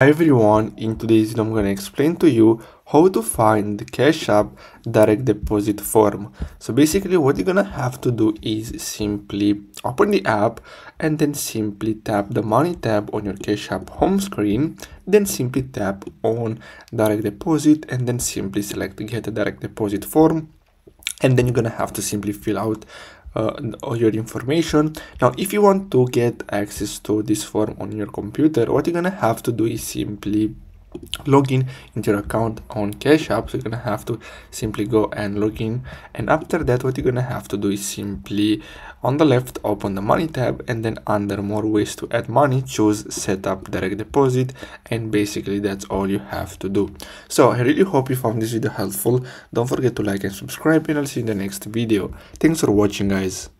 Hi everyone, in today's video I'm to explain to you how to find the Cash App direct deposit form. So basically what you're to have to do is simply open the app and then simply tap the money tab on your Cash App home screen. Then simply tap on direct deposit and then simply select get a direct deposit form. And then you're to have to simply fill out uh, all your information. Now if you want to get access to this form on your computer what you're gonna have to do is simply log in into your account on cash app. So you're gonna have to simply go and log in. And after that what you're gonna have to do is simply on the left open the money tab. And then under more ways to add money choose set up direct deposit. And basically that's all you have to do. So i really hope you found this video helpful. Don't forget to like and subscribe and i'll see you in the next video. Thanks for watching guys